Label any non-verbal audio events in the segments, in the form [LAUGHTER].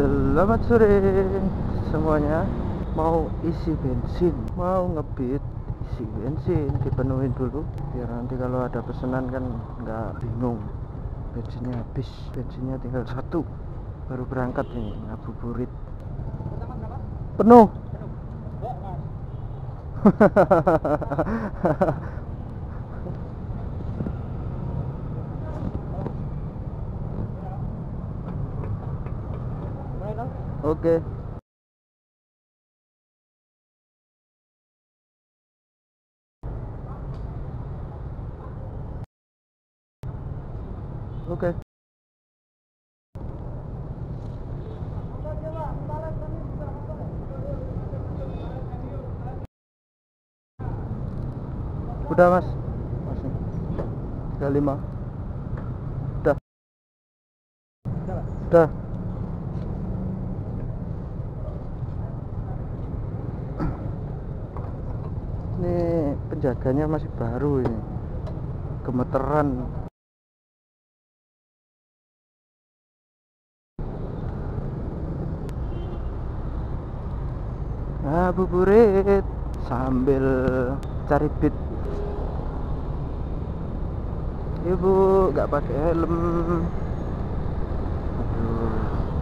Selamat sore semuanya. Mau isi bensin Mau ngebit isi bensin Dipenuhin dulu. Biar nanti kalau ada pesanan kan nggak bingung. Bensinnya habis Bensinnya tinggal satu. Baru berangkat nih ngabuburit. Penuh [LAUGHS] Oke. Oke. Udah mas. Masih. Tiga lima. Udah. Udah Ini penjaganya masih baru ini. Gemeteran. Ngabuburit sambil cari beat ibu nggak pakai helm.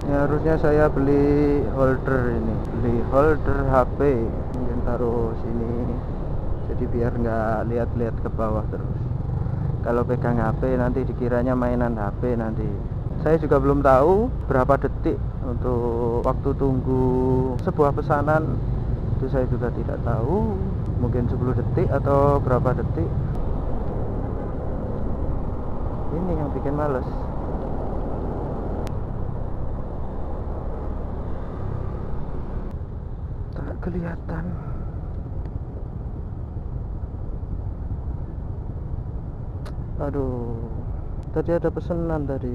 Ini harusnya saya beli holder ini. Beli holder HP mungkin taruh sini jadi biar nggak lihat-lihat ke bawah terus. Kalau pegang HP nanti dikiranya mainan HP nanti. Saya juga belum tahu berapa detik untuk waktu tunggu sebuah pesanan. Itu saya juga tidak tahu. Mungkin 10 detik atau berapa detik. Ini yang bikin males. Tak kelihatan aduh tadi ada pesanan tadi.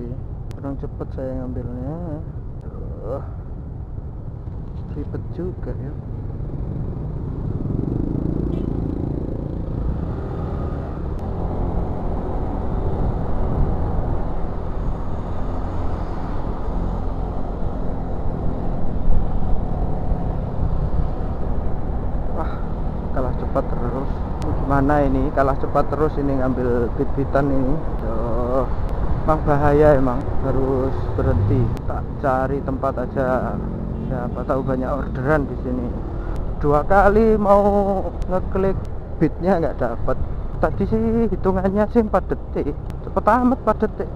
Kurang cepet saya ngambilnya. Aduh ribet juga ya wah kalah cepat terus gimana ini kalah cepat terus ini ngambil bit-bitan ini. Aduh, emang bahaya emang harus berhenti. Tak cari tempat aja siapa tahu banyak orderan di sini. Dua kali mau ngeklik bitnya nggak dapat. Tadi sih hitungannya sih 4 detik. Cepet amat 4 detik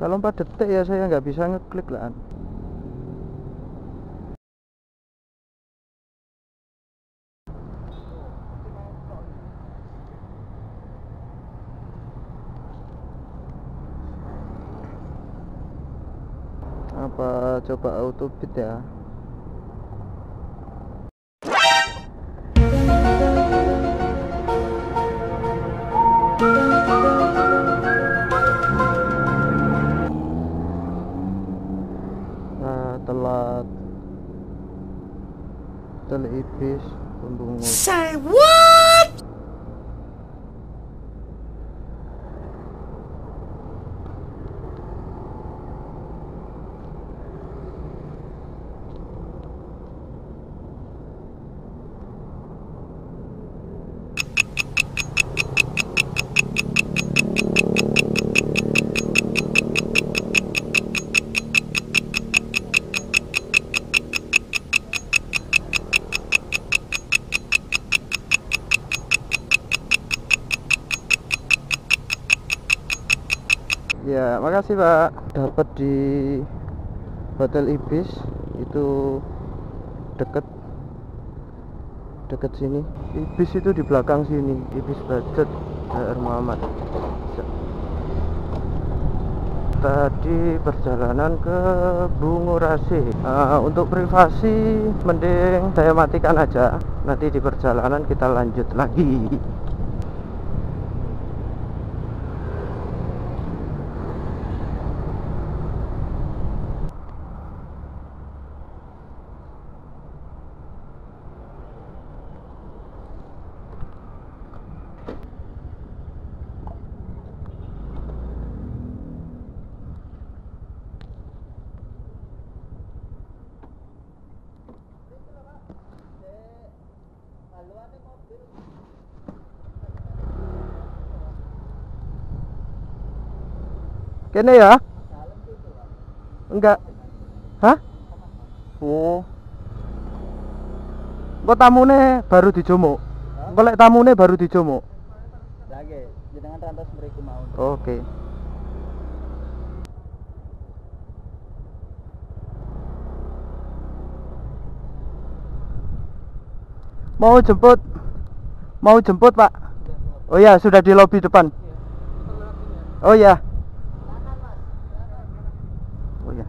kalau 4 detik ya saya nggak bisa ngeklik lah apa coba auto bit ya vez quando um Ya, makasih Pak. Dapat di Hotel Ibis itu deket deket sini. Ibis itu di belakang sini. Ibis Budget HR Muhammad. Tadi perjalanan ke Bungurasi. Ah, untuk privasi mending saya matikan aja. Nanti di perjalanan kita lanjut lagi. Kene ya? Enggak. Hah? Oh. Kok tamune baru? Kok lek tamune baru? Lagi, jenengan mriku mau. Oke. Mau jemput? Mau jemput, Pak? Oh ya, sudah di lobi depan. Oh ya. Oh ya.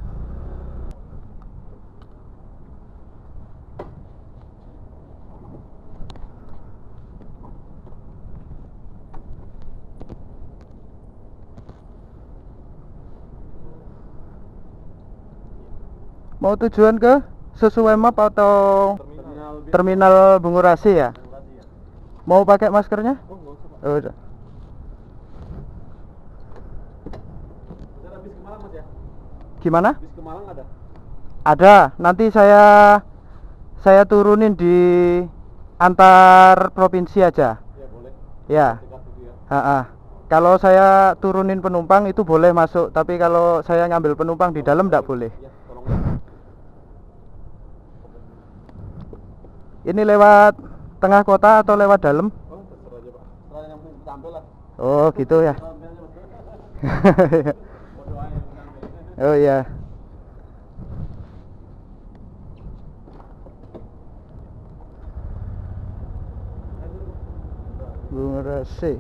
Mau tujuan ke sesuai map atau terminal Bungurasi ya? Mau pakai maskernya? Oh, udah. Mas ya? Gimana? Habis ke Malang ada? Ada. Nanti saya saya turunin di antar provinsi aja. Ya boleh. Ya. Itu ya. Ha-ha. Kalau saya turunin penumpang itu boleh masuk, tapi kalau saya ngambil penumpang di dalam tidak boleh. Ya. Ini lewat tengah kota atau lewat dalam? Oh. Oh, gitu ya. [LAUGHS] Oh iya. Bung Rasi.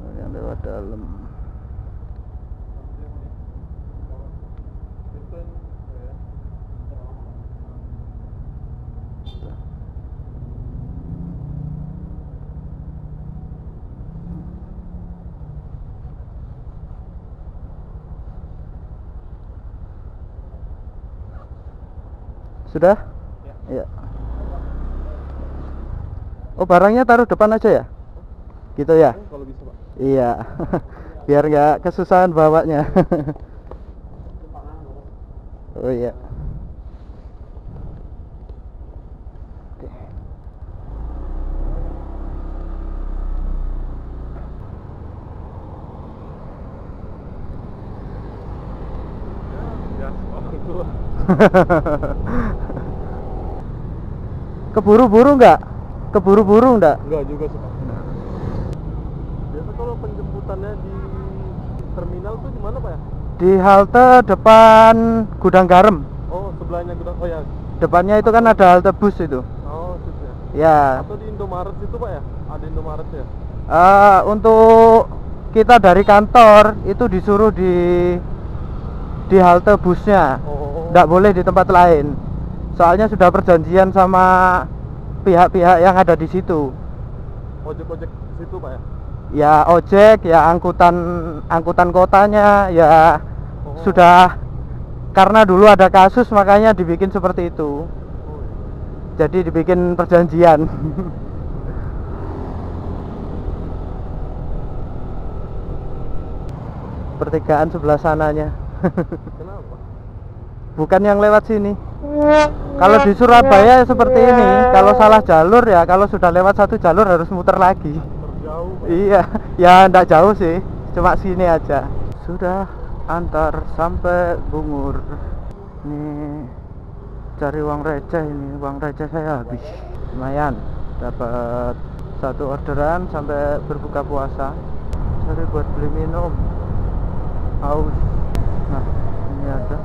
Oh, yang lewat dalam. Sudah? Ya. Iya. Oh, barangnya taruh depan aja ya? Gitu ya? Kalau bisa, Pak. Iya. [LAUGHS] Biar nggak kesusahan bawanya. [LAUGHS] oh iya. Ya. [LAUGHS] Keburu-buru nggak? Keburu-buru nggak? Enggak juga sih, penjemputannya di terminal tuh di mana, Pak ya? Di halte depan gudang garam. Oh, sebelahnya gudang. Oh ya. Depannya itu kan ada halte bus itu. Oh, situ ya. Ya. Atau di Indomaret situ, Pak ya? Ada Indomaret ya? Eh, untuk kita dari kantor itu disuruh di di halte busnya. Oh. Nggak boleh di tempat lain. Soalnya sudah perjanjian sama pihak-pihak yang ada di situ. Ojek-ojek situ, Pak ya? Ya ojek, ya angkutan angkutan kotanya, ya Oh. sudah karena dulu ada kasus makanya dibikin seperti itu. Oh, iya. Jadi dibikin perjanjian. [LAUGHS] Pertigaan sebelah sananya. Bukan yang lewat sini. Kalau di Surabaya seperti ini, kalau salah jalur ya, kalau sudah lewat satu jalur harus muter lagi. Iya, ya ndak jauh sih, cuma sini aja. Sudah antar sampai Bungur. Nih cari uang receh ini, uang receh saya habis. Lumayan, dapat satu orderan sampai berbuka puasa. Cari buat beli minum. Haus. Nah, ini ada.